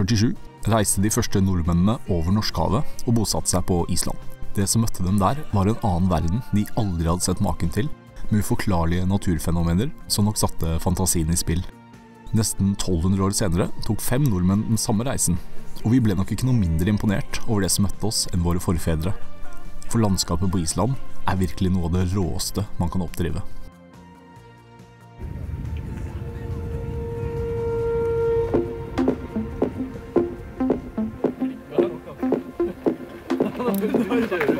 1947 reiste de første nordmennene over Norskhavet og bosatte seg på Island. Det som møtte dem der, var en annen verden de aldri hadde sett maken til, med uforklarlige naturfenomener som nok satte fantasien i spill. Nesten 1200 år senere tok fem nordmenn den samme reisen, og vi ble nok ikke noe mindre imponert over det som møtte oss enn våre forfedre. For landskapet på Island er virkelig noe av det råeste man kan oppdrive. 大丈夫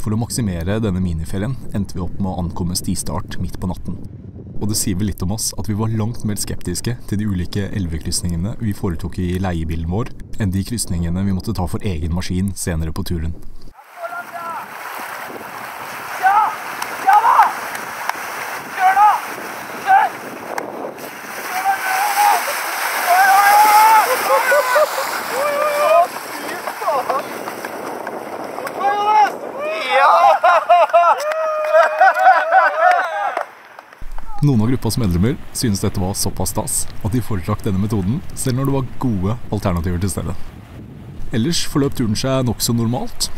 For å maksimere denne miniferien endte vi opp med å ankomme stistart midt på natten. Og det sier vel litt om oss at vi var langt mer skeptiske til de ulike elvekrysningene vi foretok i leiebilen vår, enn de krysningene vi måtte ta for egen maskin senere på turen. Noen av gruppas medlemmer synes dette var såpass stas at de foretrakk denne metoden, selv når det var gode alternativer til stedet. Ellers forløp turen seg nokså normalt,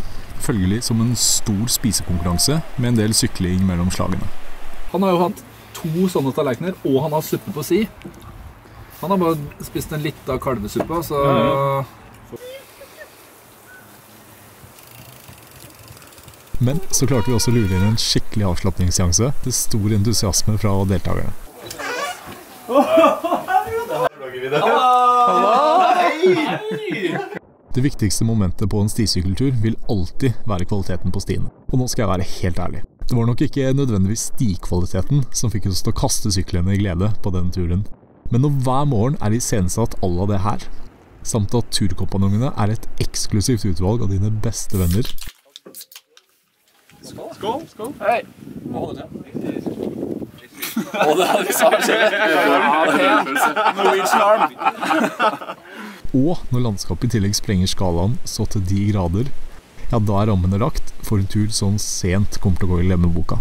følgelig som en stor spisekonkurranse med en del sykling mellom slagene. Han har jo hatt to sånne tallerkener, og han har suppe på si. Han har bare spist en lita kalvesuppe, så Men så klarte vi også å lure inn en skikkelig avslapningsseanse til stor entusiasme fra deltakerne. Det viktigste momentet på en stisykkeltur vil alltid være kvaliteten på stiene. Og nå skal jeg være helt ærlig. Det var nok ikke nødvendigvis stikvaliteten som fikk oss til å kaste syklene i glede på den turen. Men når hver morgen er iscenesatt à la det her, samt at turkompanjongene er et eksklusivt utvalg av dine beste venner, Og når landskapet i tillegg sprenger skalaen så til de grader, ja, da er rammene lagt for en tur som sent kommer til å gå i glemmeboka.